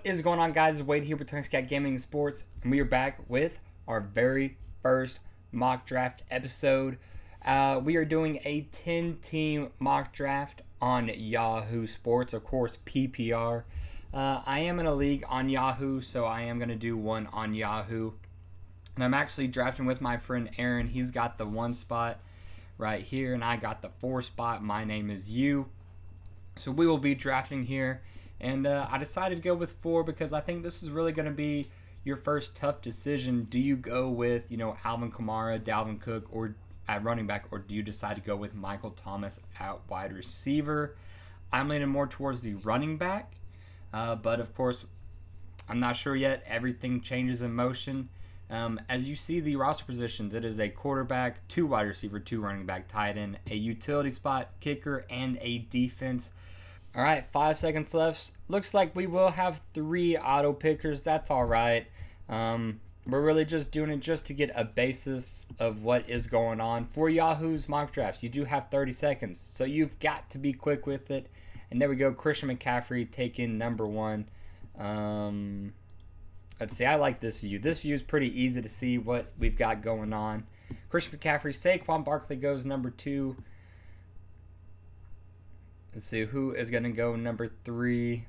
What is going on, guys? It's Wade here with Tungsten Cat Gaming and Sports, and we are back with our very first mock draft episode. Uh, we are doing a 10 team mock draft on Yahoo Sports, of course, PPR. Uh, I am in a league on Yahoo, so I am going to do one on Yahoo. And I'm actually drafting with my friend Aaron. He's got the one spot right here, and I got the four spot. My name is you. So we will be drafting here and uh, I decided to go with four because I think this is really going to be your first tough decision. Do you go with, you know, Alvin Kamara, Dalvin Cook, or at running back, or do you decide to go with Michael Thomas at wide receiver? I'm leaning more towards the running back, uh, but of course, I'm not sure yet. Everything changes in motion. Um, as you see the roster positions, it is a quarterback, two wide receiver, two running back, tight end, a utility spot, kicker, and a defense. All right, five seconds left. Looks like we will have three auto pickers. That's all right. Um, we're really just doing it just to get a basis of what is going on. For Yahoo's mock drafts, you do have 30 seconds, so you've got to be quick with it. And there we go, Christian McCaffrey taking number one. Um, let's see, I like this view. This view is pretty easy to see what we've got going on. Christian McCaffrey, Saquon Barkley goes number two. Let's see who is going to go number three.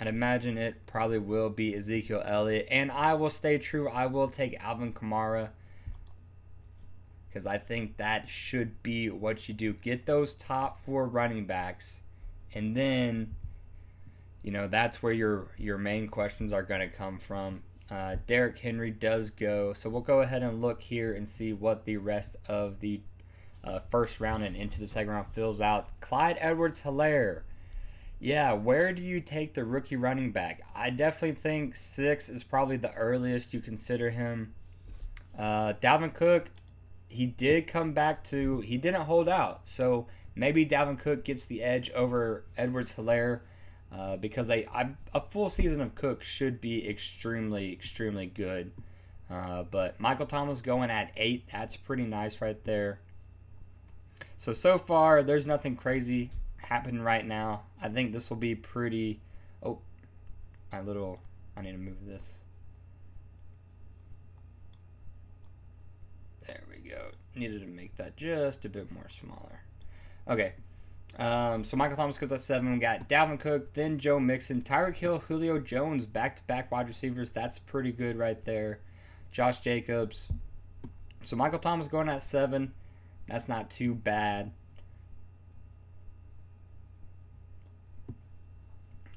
I'd imagine it probably will be Ezekiel Elliott. And I will stay true. I will take Alvin Kamara. Because I think that should be what you do. Get those top four running backs. And then, you know, that's where your, your main questions are going to come from. Uh, Derrick Henry does go. So we'll go ahead and look here and see what the rest of the uh, first round and into the second round fills out. Clyde Edwards Helaire. Yeah, where do you take the rookie running back? I definitely think six is probably the earliest you consider him. Uh, Dalvin Cook, he did come back to, he didn't hold out. So maybe Dalvin Cook gets the edge over Edwards Helaire uh, because a full season of Cook should be extremely, extremely good. Uh, but Michael Thomas going at eight, that's pretty nice right there. So, so far, there's nothing crazy happening right now. I think this will be pretty... Oh, my little... I need to move this. There we go. Needed to make that just a bit more smaller. Okay. Um, so Michael Thomas goes at seven. We got Dalvin Cook, then Joe Mixon, Tyreek Hill, Julio Jones, back-to-back wide receivers. That's pretty good right there. Josh Jacobs. So Michael Thomas going at seven. That's not too bad.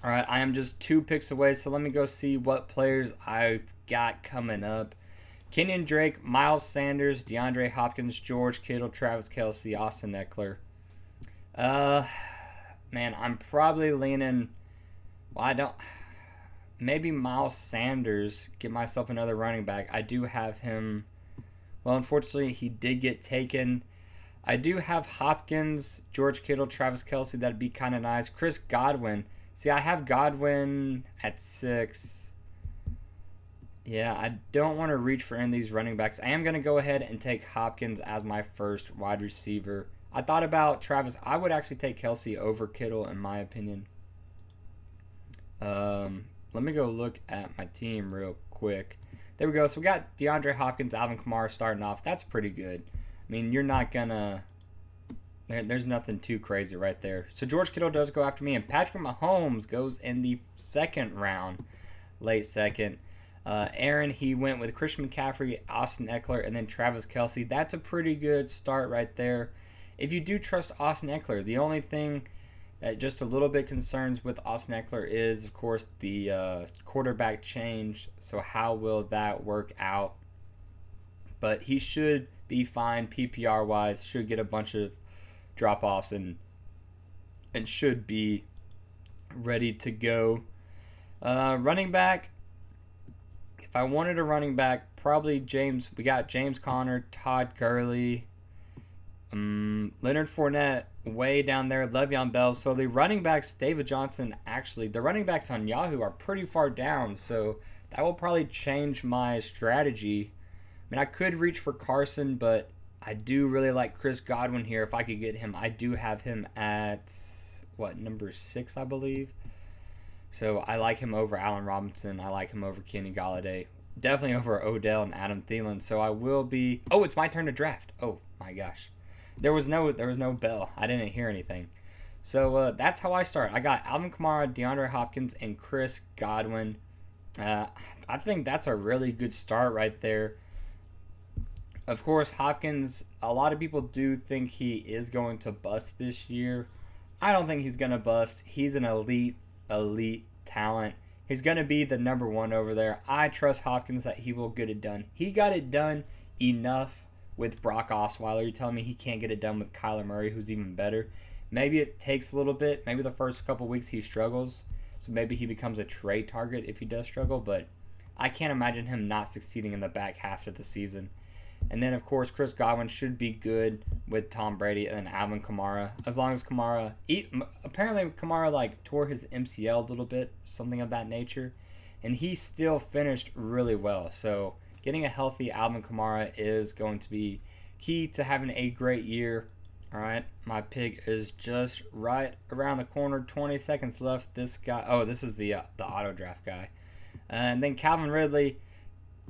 All right, I am just two picks away, so let me go see what players I've got coming up. Kenyon Drake, Miles Sanders, DeAndre Hopkins, George Kittle, Travis Kelce, Austin Ekeler. Uh, man, I'm probably leaning. Well, I don't. Maybe Miles Sanders. Get myself another running back. I do have him. Well, unfortunately, he did get taken I do have Hopkins, George Kittle, Travis Kelce. That'd be kind of nice. Chris Godwin. See, I have Godwin at six. Yeah, I don't want to reach for any of these running backs. I am going to go ahead and take Hopkins as my first wide receiver. I thought about Travis. I would actually take Kelce over Kittle, in my opinion. Um, let me go look at my team real quick. There we go. So we got DeAndre Hopkins, Alvin Kamara starting off. That's pretty good. I mean, you're not gonna. There, there's nothing too crazy right there. So George Kittle does go after me, and Patrick Mahomes goes in the second round, late second. Uh, Aaron, he went with Christian McCaffrey, Austin Ekeler, and then Travis Kelce. That's a pretty good start right there. If you do trust Austin Ekeler, the only thing that just a little bit concerns with Austin Ekeler is, of course, the uh, quarterback change. So how will that work out? But he should be fine PPR wise. Should get a bunch of drop offs and and should be ready to go. Uh, running back. If I wanted a running back, probably James. We got James Conner, Todd Gurley, um, Leonard Fournette way down there, Le'Veon Bell. So the running backs, David Johnson, actually, the running backs on Yahoo are pretty far down. So that will probably change my strategy mean, I could reach for Carson, but I do really like Chris Godwin here. If I could get him, I do have him at what number six, I believe. So I like him over Allen Robinson. I like him over Kenny Golladay. Definitely over Odell and Adam Thielen. So I will be. Oh, it's my turn to draft. Oh my gosh, there was no there was no bell. I didn't hear anything. So uh, that's how I start. I got Alvin Kamara, DeAndre Hopkins, and Chris Godwin. Uh, I think that's a really good start right there. Of course, Hopkins, a lot of people do think he is going to bust this year. I don't think he's going to bust. He's an elite, elite talent. He's going to be the number one over there. I trust Hopkins that he will get it done. He got it done enough with Brock Osweiler. You're telling me he can't get it done with Kyler Murray, who's even better. Maybe it takes a little bit. Maybe the first couple weeks he struggles. So maybe he becomes a trade target if he does struggle. But I can't imagine him not succeeding in the back half of the season. And then, of course, Chris Godwin should be good with Tom Brady and Alvin Kamara. As long as Kamara, apparently Kamara like tore his MCL a little bit, something of that nature, and he still finished really well. So getting a healthy Alvin Kamara is going to be key to having a great year. All right, my pick is just right around the corner. 20 seconds left. This guy, oh, this is the uh, the auto draft guy, and then Calvin Ridley.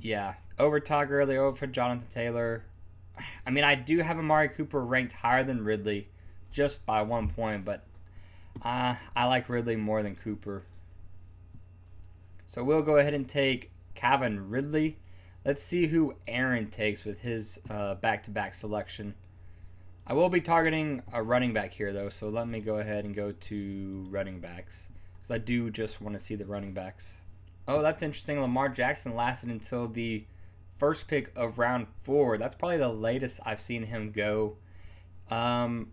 Yeah, over Todd Gurley, over for Jonathan Taylor. I mean, I do have Amari Cooper ranked higher than Ridley, just by one point, but uh, I like Ridley more than Cooper. So we'll go ahead and take Calvin Ridley. Let's see who Aaron takes with his uh, back-to-back selection. I will be targeting a running back here, though, so let me go ahead and go to running backs. Because I do just want to see the running backs. Oh, that's interesting. Lamar Jackson lasted until the first pick of round four. That's probably the latest I've seen him go. Um,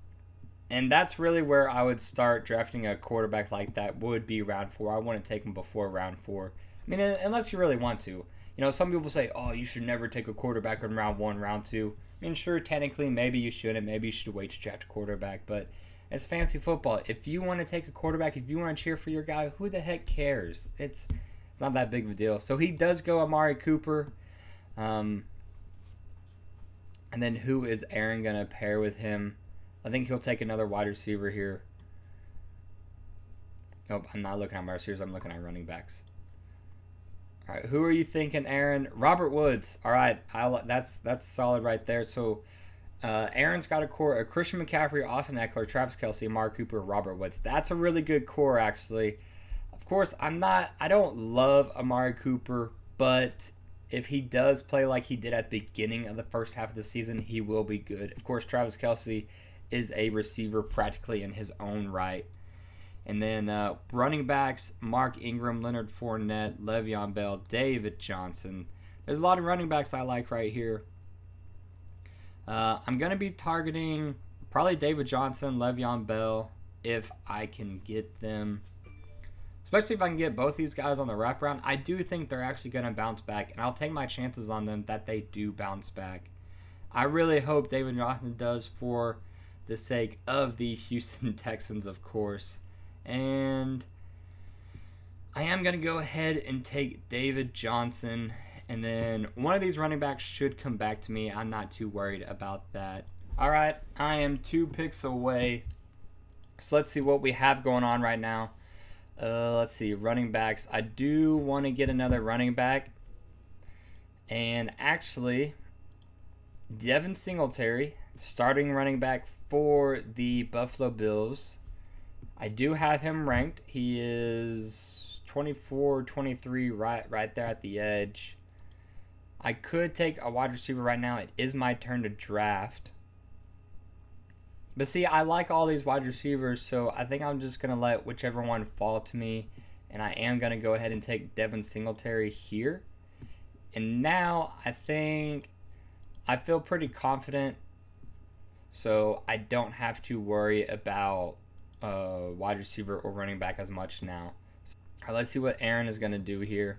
and that's really where I would start drafting a quarterback like that. Would be round four. I wouldn't take him before round four. I mean, unless you really want to. You know, some people say, "Oh, you should never take a quarterback in round one, round two. I mean, sure, technically, maybe you shouldn't. Maybe you should wait to draft a quarterback. But it's fancy football. If you want to take a quarterback, if you want to cheer for your guy, who the heck cares? It's it's not that big of a deal. So he does go Amari Cooper. Um, and then who is Aaron going to pair with him? I think he'll take another wide receiver here. Nope, I'm not looking at my receivers. I'm looking at running backs. All right, who are you thinking, Aaron? Robert Woods. All right, I, that's that's solid right there. So, uh, Aaron's got a core: a Christian McCaffrey, Austin Ekeler, Travis Kelce, Mark Cooper, Robert Woods. That's a really good core, actually. Of course, I'm not. I don't love Amari Cooper, but if he does play like he did at the beginning of the first half of the season, he will be good. Of course, Travis Kelce is a receiver practically in his own right. And then uh, running backs, Mark Ingram, Leonard Fournette, Le'Veon Bell, David Johnson. There's a lot of running backs I like right here. Uh, I'm going to be targeting probably David Johnson, Le'Veon Bell, if I can get them especially if I can get both these guys on the wraparound. I do think they're actually going to bounce back, and I'll take my chances on them that they do bounce back. I really hope David Johnson does for the sake of the Houston Texans, of course. And I am going to go ahead and take David Johnson. And then one of these running backs should come back to me. I'm not too worried about that. All right, I am two picks away. So let's see what we have going on right now. Uh, let's see, running backs. I do want to get another running back. And actually, Devin Singletary, starting running back for the Buffalo Bills. I do have him ranked. He is 24, 23, right, right there at the edge. I could take a wide receiver right now. It is my turn to draft. But see, I like all these wide receivers, so I think I'm just going to let whichever one fall to me. And I am going to go ahead and take Devin Singletary here. And now I think I feel pretty confident. So I don't have to worry about uh, wide receiver or running back as much now. All right, let's see what Aaron is going to do here.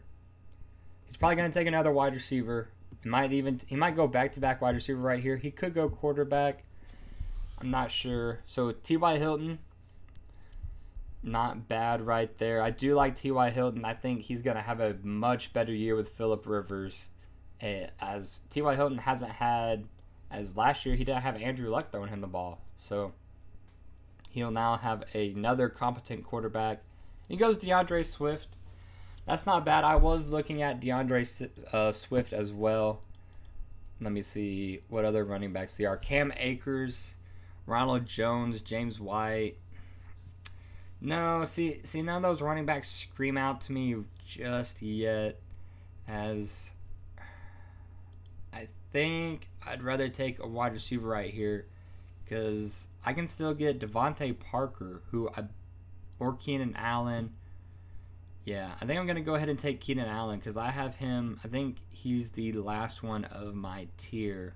He's probably going to take another wide receiver. He might even he might go back to back wide receiver right here. He could go quarterback. I'm not sure. So T.Y. Hilton, not bad right there. I do like T.Y. Hilton. I think he's going to have a much better year with Philip Rivers. Eh, as T.Y. Hilton hasn't had, as last year, he didn't have Andrew Luck throwing him the ball. So he'll now have another competent quarterback He goes D'Andre Swift. That's not bad. I was looking at D'Andre uh, Swift as well. Let me see what other running backs there are. Cam Akers, Ronald Jones, James White. No, see, see, none of those running backs scream out to me just yet. As I think I'd rather take a wide receiver right here because I can still get DeVante Parker, who I, or Keenan Allen. Yeah, I think I'm gonna go ahead and take Keenan Allen because I have him. I think he's the last one of my tier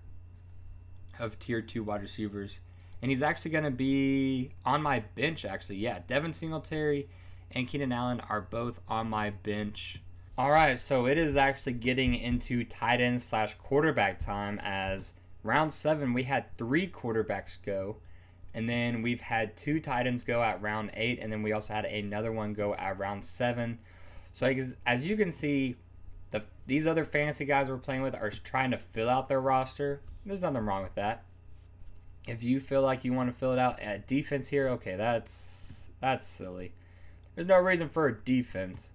of tier two wide receivers, and he's actually gonna be on my bench. Actually, yeah, Devin Singletary and Keenan Allen are both on my bench. All right, so it is actually getting into tight end slash quarterback time as round seven we had three quarterbacks go, and then we've had two tight ends go at round eight, and then we also had another one go at round seven. So as you can see, the these other fantasy guys we're playing with are trying to fill out their roster. There's nothing wrong with that. If you feel like you want to fill it out at defense here, okay, that's that's silly. There's no reason for a defense.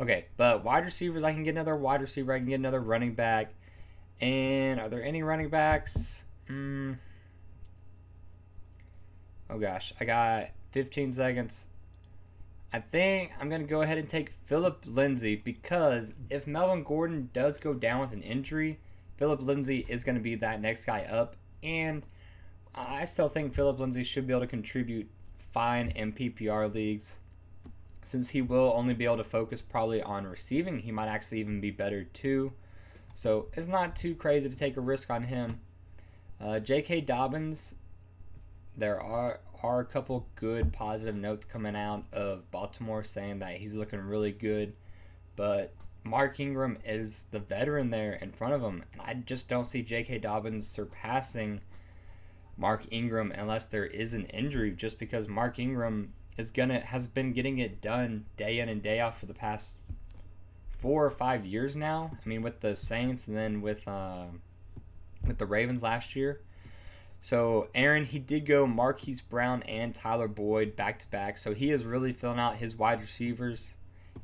Okay, but wide receivers, I can get another wide receiver. I can get another running back. And are there any running backs? Mm. Oh gosh, I got 15 seconds. I think I'm going to go ahead and take Philip Lindsay because if Melvin Gordon does go down with an injury, Philip Lindsay is going to be that next guy up. And I still think Philip Lindsay should be able to contribute fine in PPR leagues since he will only be able to focus probably on receiving, he might actually even be better too. So it's not too crazy to take a risk on him. Uh, J.K. Dobbins, there are are a couple good positive notes coming out of Baltimore saying that he's looking really good, but Mark Ingram is the veteran there in front of him, and I just don't see J.K. Dobbins surpassing Mark Ingram unless there is an injury. Just because Mark Ingram is gonna has been getting it done day in and day out for the past four or five years now. I mean, with the Saints and then with uh, with the Ravens last year. So Aaron, he did go Marquise Brown and Tyler Boyd back to back. So he is really filling out his wide receivers,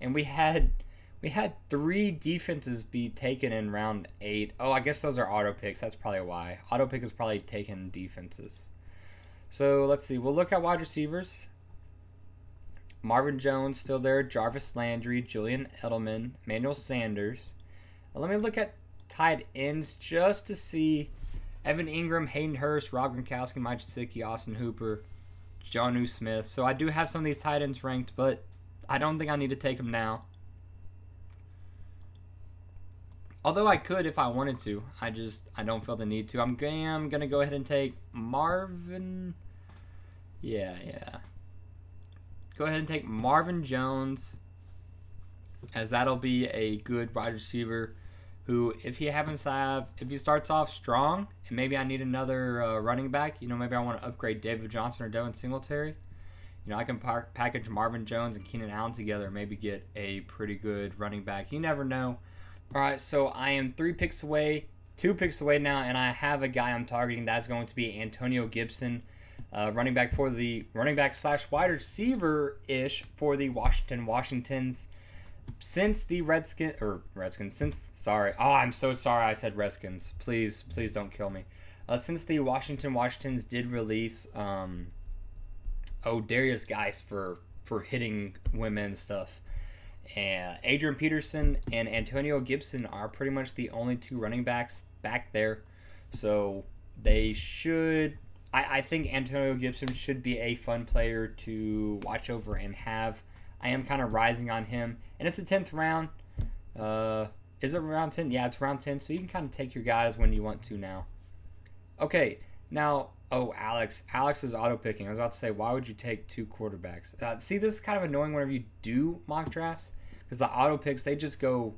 and we had we had three defenses be taken in round eight. Oh, I guess those are auto picks. That's probably why auto pick is probably taken defenses. So let's see. We'll look at wide receivers. Marvin Jones still there, Jarvis Landry, Julian Edelman, Manuel Sanders. Now, let me look at tight ends just to see Evan Engram, Hayden Hurst, Rob Gronkowski, Mike Gesicki, Austin Hooper, Jonnu Smith. So I do have some of these tight ends ranked, but I don't think I need to take them now. Although I could if I wanted to. I just I don't feel the need to. I'm, I'm gonna go ahead and take Marvin. Yeah, yeah go ahead and take Marvin Jones, as that'll be a good wide receiver. Who, if he happens to have, if he starts off strong, and maybe I need another uh, running back, you know, maybe I want to upgrade David Johnson or Devin Singletary. You know, I can par- package Marvin Jones and Keenan Allen together, and maybe get a pretty good running back. You never know. All right, so I am three picks away, two picks away now, and I have a guy I'm targeting. That's going to be Antonio Gibson uh, running back for the running back slash wide receiver ish for the Washington Washingtons. Since the Redskins or Redskins, since sorry, oh I'm so sorry I said Redskins. Please, please don't kill me. Uh, since the Washington Washingtons did release, um, oh Derrius Guice for for hitting women and stuff. And Adrian Peterson and Antonio Gibson are pretty much the only two running backs back there. So they should I, I think Antonio Gibson should be a fun player to watch over and have. I am kind of rising on him, and it's the tenth round. Uh, is it round ten? Yeah, it's round ten. So you can kind of take your guys when you want to now. Okay, now oh Alex, Alex is auto picking. I was about to say, why would you take two quarterbacks? Uh, see, this is kind of annoying whenever you do mock drafts because the auto picks they just go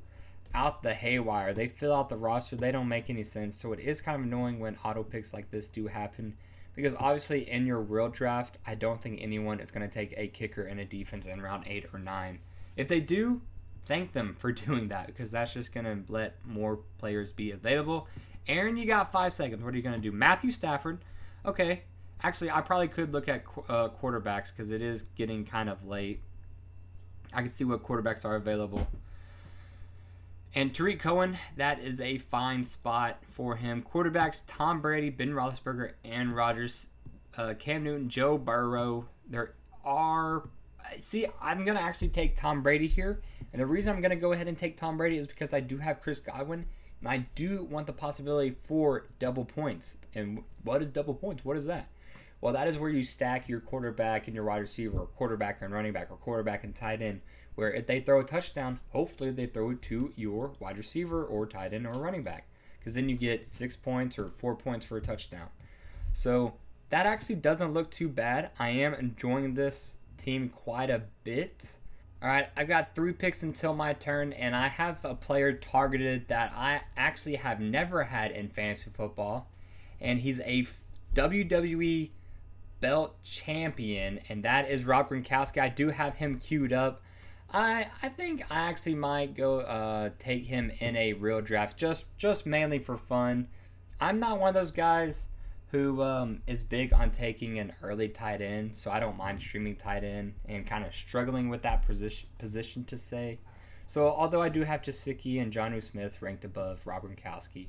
out the haywire. They fill out the roster. They don't make any sense. So it is kind of annoying when auto picks like this do happen because obviously in your real draft, I don't think anyone is going to take a kicker and a defense in round eight or nine. If they do, thank them for doing that because that's just going to let more players be available. Aaron, you got five seconds. What are you going to do? Matthew Stafford. Okay. Actually, I probably could look at uh, quarterbacks because it is getting kind of late. I can see what quarterbacks are available. And Tarik Cohen, that is a fine spot for him. Quarterbacks Tom Brady, Ben Roethlisberger, and Rodgers, uh, Cam Newton, Joe Burrow. There are. See, I'm going to actually take Tom Brady here. And the reason I'm going to go ahead and take Tom Brady is because I do have Chris Godwin. And I do want the possibility for double points. And what is double points? What is that? Well, that is where you stack your quarterback and your wide receiver, or quarterback and running back, or quarterback and tight end where if they throw a touchdown, hopefully they throw it to your wide receiver or tight end or running back. Because then you get six points or four points for a touchdown. So that actually doesn't look too bad. I am enjoying this team quite a bit. All right, I've got three picks until my turn, and I have a player targeted that I actually have never had in fantasy football, and he's a WWE belt champion, and that is Rob Gronkowski. I do have him queued up. I I think I actually might go uh, take him in a real draft, just just mainly for fun. I'm not one of those guys who um, is big on taking an early tight end, so I don't mind streaming tight end and kind of struggling with that position position to say. So although I do have Gesicki and Jonnu Smith ranked above Rob Gronkowski,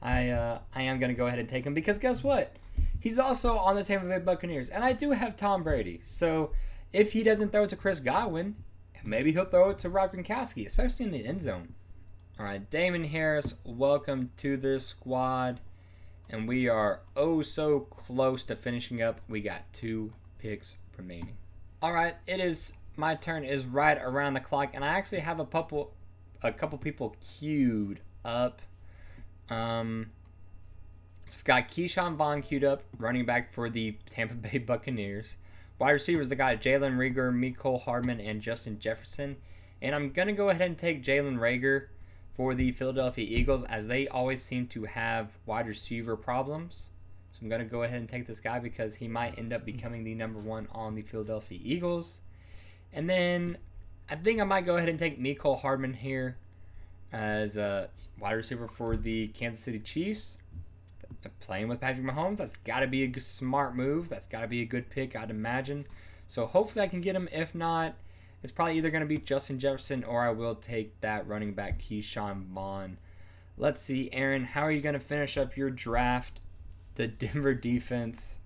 I uh, I am gonna go ahead and take him because guess what? He's also on the Tampa Bay Buccaneers, and I do have Tom Brady. So if he doesn't throw it to Chris Godwin, Maybe he'll throw it to Rob Gronkowski, especially in the end zone. All right, Damon Harris, welcome to this squad. And we are oh so close to finishing up. We got two picks remaining. All right, it is my turn is right around the clock, and I actually have a couple a couple people queued up. Um, I've got Ke'Shawn Vaughn queued up, running back for the Tampa Bay Buccaneers. Wide receivers, I got Jalen Reagor, Mecole Hardman, and Justin Jefferson. And I'm going to go ahead and take Jalen Reagor for the Philadelphia Eagles as they always seem to have wide receiver problems. So I'm going to go ahead and take this guy because he might end up becoming the number one on the Philadelphia Eagles. And then I think I might go ahead and take Mecole Hardman here as a wide receiver for the Kansas City Chiefs playing with Patrick Mahomes. That's got to be a smart move. That's got to be a good pick, I'd imagine. So hopefully I can get him. If not, it's probably either going to be Justin Jefferson or I will take that running back Ke'Shawn Vaughn. Let's see, Aaron, how are you going to finish up your draft? The Denver defense.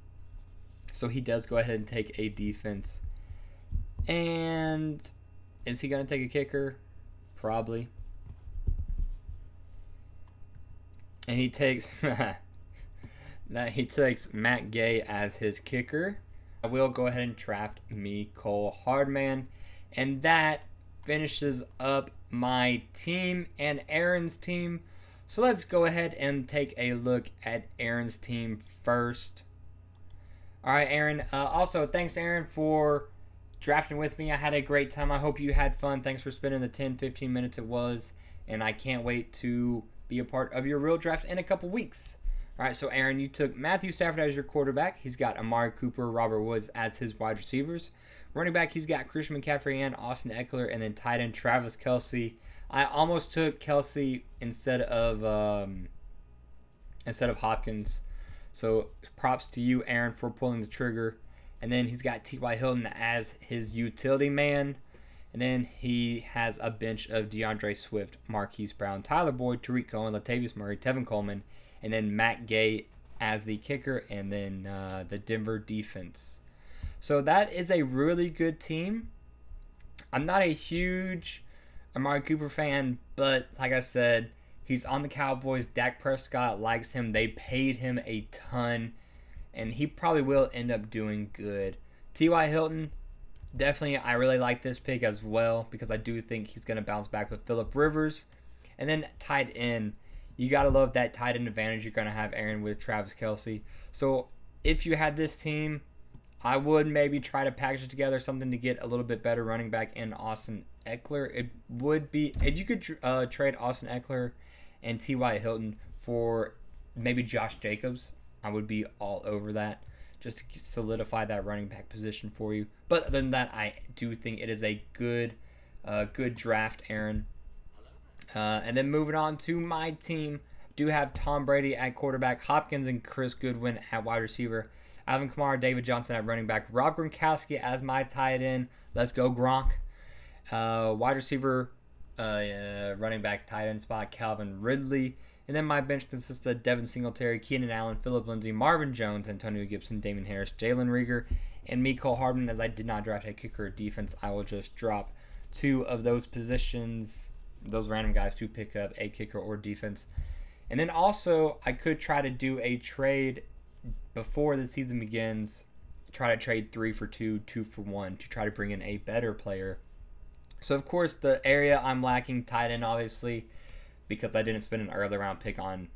So he does go ahead and take a defense. And is he going to take a kicker? Probably. And he takes that he takes Matt Gay as his kicker. I will go ahead and draft Mecole Hardman. And that finishes up my team and Aaron's team. So let's go ahead and take a look at Aaron's team first. All right, Aaron. Uh, also, thanks, Aaron, for drafting with me. I had a great time. I hope you had fun. Thanks for spending the 10 15 minutes it was. And I can't wait to be a part of your real draft in a couple weeks. All right, so Aaron, you took Matthew Stafford as your quarterback. He's got Amari Cooper, Robert Woods as his wide receivers. Running back, he's got Christian McCaffrey and Austin Ekeler, and then tight end Travis Kelce. I almost took Kelce instead of um, instead of Hopkins. So props to you, Aaron, for pulling the trigger. And then he's got T.Y. Hilton as his utility man. And then he has a bench of D'Andre Swift, Marquise Brown, Tyler Boyd, Tarik Cohen, Latavius Murray, Tevin Coleman, and then Matt Gay as the kicker, and then uh, the Denver defense. So that is a really good team. I'm not a huge Amari Cooper fan, but like I said, he's on the Cowboys. Dak Prescott likes him. They paid him a ton, and he probably will end up doing good. T.Y. Hilton, definitely, I really like this pick as well because I do think he's going to bounce back with Philip Rivers. And then tight end you got to love that tight end advantage you're going to have, Aaron, with Travis Kelce. So if you had this team, I would maybe try to package together something to get a little bit better running back in Austin Ekeler. It would be if you could uh, trade Austin Ekeler and T.Y. Hilton for maybe Josh Jacobs. I would be all over that just to solidify that running back position for you. But other than that, I do think it is a good, uh, good draft, Aaron. Uh, and then moving on to my team, do have Tom Brady at quarterback, Hopkins and Chris Godwin at wide receiver, Alvin Kamara, David Johnson at running back, Rob Gronkowski as my tight end. Let's go Gronk. Uh, wide receiver, uh, running back, tight end spot, Calvin Ridley. And then my bench consists of Devin Singletary, Keenan Allen, Philip Lindsay, Marvin Jones, Antonio Gibson, Damon Harris, Jalen Reagor, and Mecole Hardman. As I did not draft a kicker defense, I will just drop two of those positions, those random guys to pick up a kicker or defense. And then also, I could try to do a trade before the season begins. Try to trade three for two, two for one to try to bring in a better player. So, of course, the area I'm lacking tight end, obviously because I didn't spend an early round pick on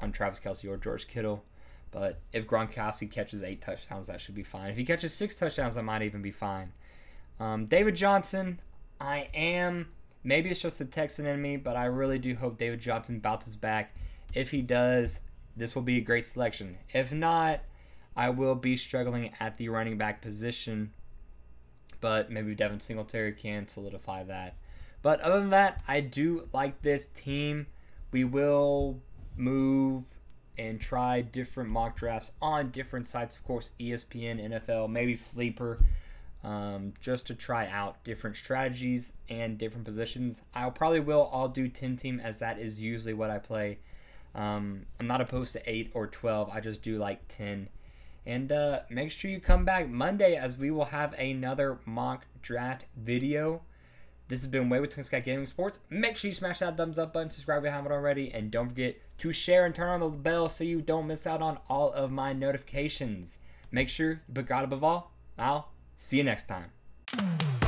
on Travis Kelce or George Kittle. But if Gronkowski catches eight touchdowns, that should be fine. If he catches six touchdowns, that might even be fine. Um, David Johnson, I am. Maybe it's just the Texan in me, but I really do hope David Johnson bounces back. If he does, this will be a great selection. If not, I will be struggling at the running back position. But maybe Devin Singletary can solidify that. But other than that, I do like this team. We will move and try different mock drafts on different sites, of course, ESPN, NFL, maybe Sleeper, um, just to try out different strategies and different positions. I probably will all do 10 team as that is usually what I play. Um, I'm not opposed to 8 or 12, I just do like 10. And uh, make sure you come back Monday as we will have another mock draft video. This has been Way with Tungsten Cat Gaming Sports. Make sure you smash that thumbs up button, subscribe if you haven't already, and don't forget to share and turn on the bell so you don't miss out on all of my notifications. Make sure, but God above all, I'll see you next time.